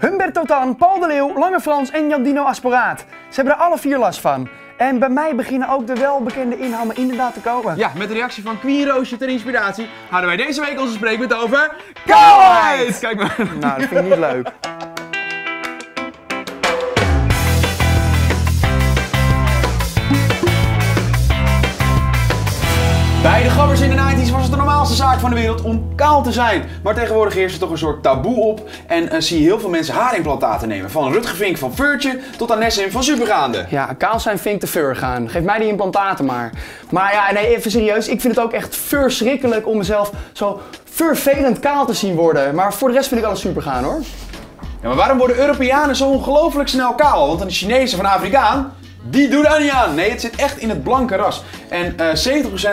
Humberto Tan, Paul de Leeuw, Lange Frans en Jandino Asporaat. Ze hebben er alle vier last van. En bij mij beginnen ook de welbekende inhammen inderdaad te komen. Ja, met de reactie van Queen Roosje ter inspiratie hadden wij deze week onze spreekpunt over. Kijk maar. Nou, dat vind ik niet leuk. In de 90s was het de normaalste zaak van de wereld om kaal te zijn. Maar tegenwoordig heerst er toch een soort taboe op en eh, zie je heel veel mensen haarimplantaten nemen. Van Rutger Vink van Furtje tot Anessim van Supergaande. Ja, kaal zijn vind ik te fur gaan. Geef mij die implantaten maar. Maar ja, nee, even serieus. Ik vind het ook echt verschrikkelijk om mezelf zo vervelend kaal te zien worden. Maar voor de rest vind ik alles super gaan hoor. Ja, maar waarom worden Europeanen zo ongelooflijk snel kaal? Want een Chinezen van Afrikaan, die doet daar niet aan. Nee, het zit echt in het blanke ras. En eh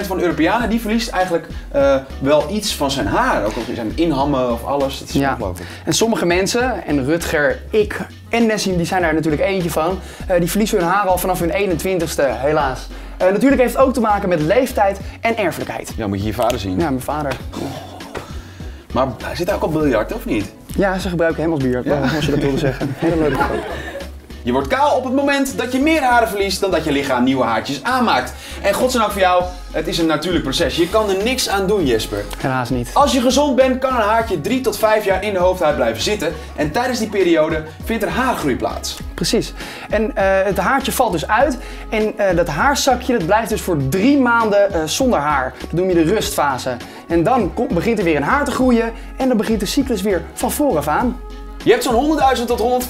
70% van de Europeanen die verliest eigenlijk eh, wel iets van zijn haar. Ook al zijn inhammen of alles. Dat is Ja. ongelooflijk. En sommige mensen, en Rutger, ik en Nessim, die zijn daar natuurlijk eentje van, eh, die verliezen hun haar al vanaf hun 21ste, helaas. Eh, natuurlijk heeft het ook te maken met leeftijd en erfelijkheid. Ja, moet je je vader zien. Ja, mijn vader. Maar hij zit ook op biljart, of niet? Ja, ze gebruiken hem als bier, Ja. als je dat wilde zeggen. Hele leuke. Je wordt kaal op het moment dat je meer haren verliest dan dat je lichaam nieuwe haartjes aanmaakt. En godzijdank voor jou, het is een natuurlijk proces. Je kan er niks aan doen, Jesper. Helaas niet. Als je gezond bent, kan een haartje 3 tot 5 jaar in de hoofdhuid blijven zitten. En tijdens die periode vindt er haargroei plaats. Precies. En eh, het haartje valt dus uit. En eh, dat haarzakje dat blijft dus voor drie maanden eh, zonder haar. Dat noem je de rustfase. En dan komt- begint er weer een haar te groeien. En dan begint de cyclus weer van vooraf aan. Je hebt zo'n 100.000 tot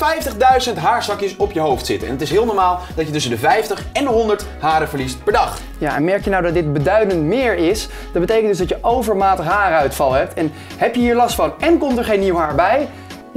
150.000 haarzakjes op je hoofd zitten. En het is heel normaal dat je tussen de 50 en de 100 haren verliest per dag. Ja, en merk je nou dat dit beduidend meer is, dat betekent dus dat je overmatig haaruitval hebt. En heb je hier last van en komt er geen nieuw haar bij,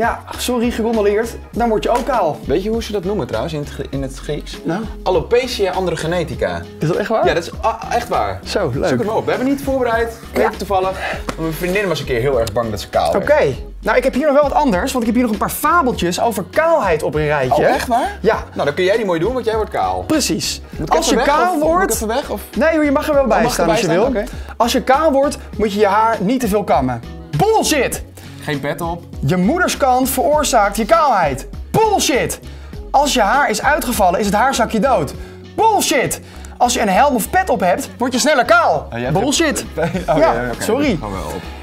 ja, sorry, gecondoleerd, dan word je ook kaal. Weet je hoe ze dat noemen trouwens in het, in het Grieks? Nou, Alopecia androgenetica. is dat echt waar? Ja, dat is ah, echt waar. Zo, leuk. Zoek het maar op. We hebben niet voorbereid. Weet Ja. toevallig. Mijn vriendin was een keer heel erg bang dat ze kaal. Oké, nou ik heb hier nog wel wat anders, want ik heb hier nog een paar fabeltjes over kaalheid op een rijtje. Oh, echt waar? Ja, Nou, dan kun jij die mooi doen, want jij wordt kaal. precies. Als je even weg, kaal of- Moet ik wordt... even weg? Of? Nee je mag er wel bij mag staan als je wil. Als je kaal wordt, moet je je haar niet te veel kammen. Bullshit! Geen pet op. Je moederskant veroorzaakt je kaalheid. Bullshit! Als je haar is uitgevallen, is het haarzakje dood. Bullshit! Als je een helm of pet op hebt, word je sneller kaal. hebt- Bullshit! Oh, Ja, oké, sorry.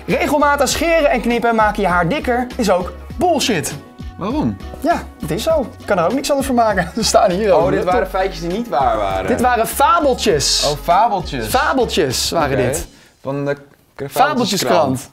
Regelmatig scheren en knippen maken je haar dikker is ook bullshit. Waarom? Ja, het is zo. Ik kan er ook niks anders van maken. Ze staan hier ook. Oh, dit waren feitjes die niet waar waren. Dit waren fabeltjes. Oh, fabeltjes. Fabeltjes waren dit. Van de Fabeltjeskrant.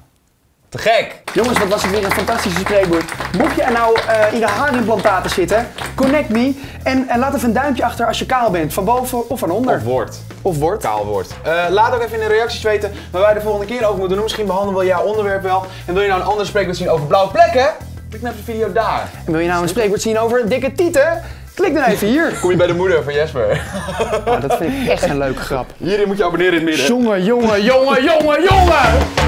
Te gek. Jongens, wat was het weer een fantastische spreekwoord. Mocht je er nou eh, in de haarimplantaten zitten, connect me en, en laat even een duimpje achter als je kaal bent. Van boven of van onder. Of wordt. Of wordt. Kaal wordt. Eh, laat ook even in de reacties weten waar wij de volgende keer over moeten doen. Misschien behandelen we jouw onderwerp wel. En wil je nou een ander spreekwoord zien over blauwe plekken? Klik naar de video daar. En wil je nou een spreekwoord zien over dikke tieten? Klik dan even hier. Kom je bij de moeder van Jesper. Oh, dat vind ik echt een leuke grap. Hierin moet je abonneren in het midden. Jongen, jongen, jongen, jongen, jongen!